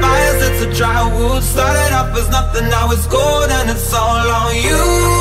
Fires, it's a dry wood. Started up as nothing, now it's gold And it's all on you.